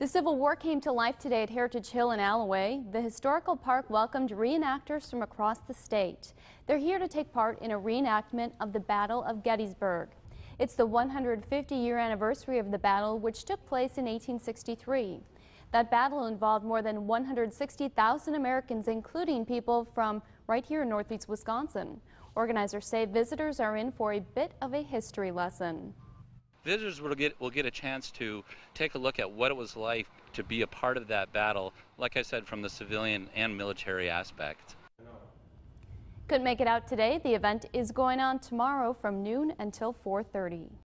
The Civil War came to life today at Heritage Hill in Allouez. The historical park welcomed reenactors from across the state. They're here to take part in a reenactment of the Battle of Gettysburg. It's the 150 year anniversary of the battle, which took place in 1863. That battle involved more than 160,000 Americans, including people from right here in northeast Wisconsin. Organizers say visitors are in for a bit of a history lesson. Visitors will get will get a chance to take a look at what it was like to be a part of that battle, like I said, from the civilian and military aspect. Couldn't make it out today. The event is going on tomorrow from noon until 4:30.